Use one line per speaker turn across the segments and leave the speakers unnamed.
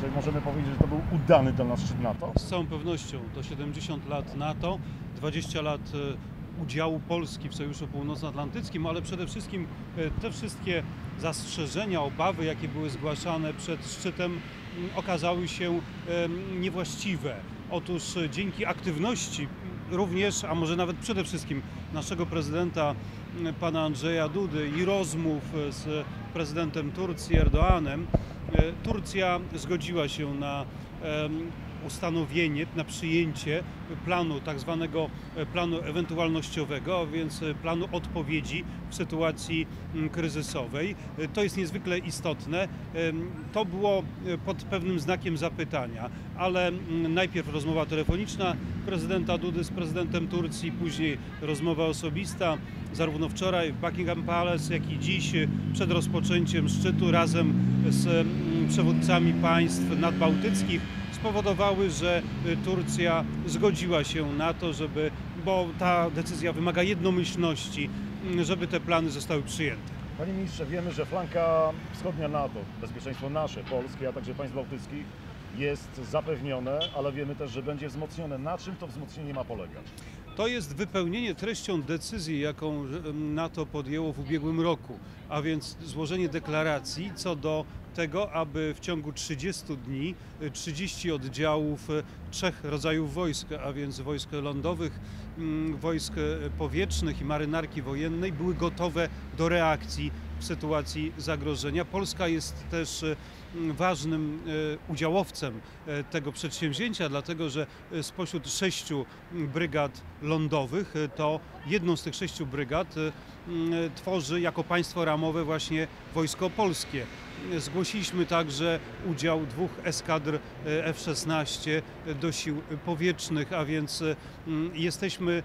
Czy możemy powiedzieć, że to był udany dla nas szczyt NATO?
Z całą pewnością to 70 lat NATO, 20 lat e, udziału Polski w Sojuszu Północnoatlantyckim, ale przede wszystkim e, te wszystkie zastrzeżenia, obawy, jakie były zgłaszane przed szczytem, m, okazały się em, niewłaściwe. Otóż e, dzięki aktywności również, a może nawet przede wszystkim naszego prezydenta pana Andrzeja Dudy i rozmów e, z prezydentem Turcji Erdoanem, e, Turcja zgodziła się na ustanowienie, na przyjęcie planu, tak zwanego e, planu ewentualnościowego, a więc e, planu odpowiedzi w sytuacji mm, kryzysowej. E, To jest niezwykle istotne. To było pod pewnym znakiem zapytania, ale mm, najpierw rozmowa telefoniczna prezydenta Dudy z prezydentem Turcji, później rozmowa osobista, zarówno wczoraj w Buckingham Palace, jak i dziś przed rozpoczęciem szczytu razem z mm, przywódcami państw nadbałtyckich spowodowały, że y, Turcja zgodziła się na to, żeby, bo ta decyzja wymaga jednomyślności, mm, żeby te plany zostały przyjęte.
Panie ministrze, wiemy, że flanka wschodnia NATO, bezpieczeństwo nasze, polskie, a także państw bałtyckich jest zapewnione, ale wiemy też, że będzie wzmocnione. Na czym to wzmocnienie ma polegać?
To jest wypełnienie treścią decyzji, jaką em, NATO podjęło w ubiegłym roku, a więc złożenie deklaracji co do tego, aby w ciągu 30 dni y, 30 oddziałów y, trzech rodzajów wojsk, a więc wojsk lądowych, mm, wojsk y, powietrznych i marynarki wojennej były gotowe do reakcji w sytuacji zagrożenia. Polska jest też y, m, ważnym y, udziałowcem y, tego przedsięwzięcia, dlatego że y, spośród sześciu mm, brygad lądowych, y, to jedną z tych sześciu brygad y, mm, tworzy jako państwo ramowe właśnie Wojsko Polskie. Zgłosiliśmy także udział dwóch eskadr y, F-16 do sił powietrznych, a więc y, mm, jesteśmy,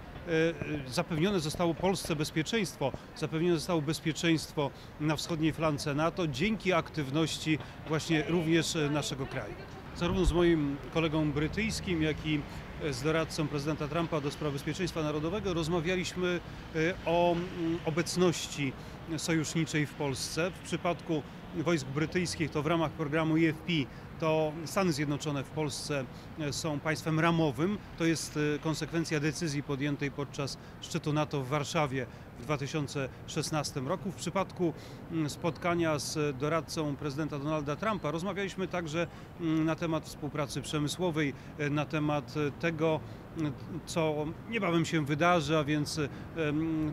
y, zapewnione zostało Polsce bezpieczeństwo, zapewnione zostało bezpieczeństwo na wschodniej flance NATO dzięki aktywności właśnie również naszego kraju. Zarówno z moim kolegą brytyjskim, jak i z doradcą prezydenta Trumpa do spraw bezpieczeństwa narodowego rozmawialiśmy y, o mm, obecności sojuszniczej w Polsce. W przypadku wojsk brytyjskich to w ramach programu EFP to Stany Zjednoczone w Polsce e, są państwem ramowym. To jest e, konsekwencja decyzji podjętej podczas szczytu NATO w Warszawie w 2016 roku. W przypadku mm, spotkania z doradcą prezydenta Donalda Trumpa rozmawialiśmy także mm, na temat współpracy przemysłowej, e, na temat e, tego, co niebawem się wydarzy, a więc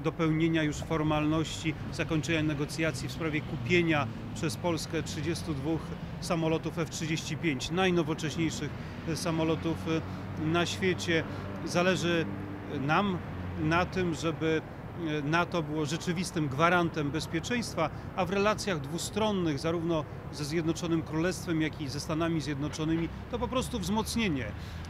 dopełnienia już formalności, zakończenia negocjacji w sprawie kupienia przez Polskę 32 samolotów F-35, najnowocześniejszych e, samolotów e, na świecie. Zależy nam na tym, żeby NATO było rzeczywistym gwarantem bezpieczeństwa, a w relacjach dwustronnych, zarówno ze Zjednoczonym Królestwem, jak i ze Stanami Zjednoczonymi, to po prostu wzmocnienie.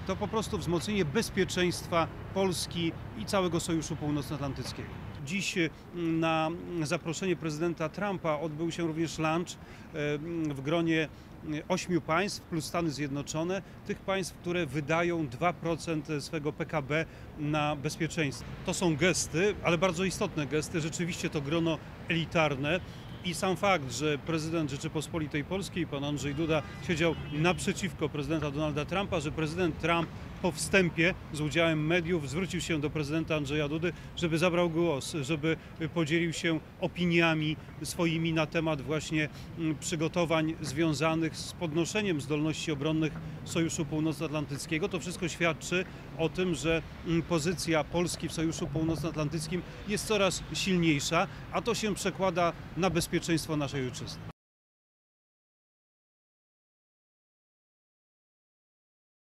To po prostu wzmocnienie bezpieczeństwa Polski i całego Sojuszu Północnoatlantyckiego. Dziś e, na zaproszenie prezydenta Trumpa odbył się również lunch e, w gronie e, ośmiu państw plus Stany Zjednoczone, tych państw, które wydają 2% swego PKB na bezpieczeństwo. To są gesty, ale bardzo istotne gesty. Rzeczywiście to grono elitarne. I sam fakt, że prezydent Rzeczypospolitej Polskiej, pan Andrzej Duda, siedział naprzeciwko prezydenta Donalda Trumpa, że prezydent Trump po wstępie z udziałem mediów zwrócił się do prezydenta Andrzeja Dudy, żeby zabrał głos, żeby podzielił się opiniami swoimi na temat właśnie mm, przygotowań związanych z podnoszeniem zdolności obronnych Sojuszu Północnoatlantyckiego. To wszystko świadczy o tym, że mm, pozycja Polski w Sojuszu Północnoatlantyckim jest coraz silniejsza, a to się przekłada na bezpieczeństwo naszej ojczyzny.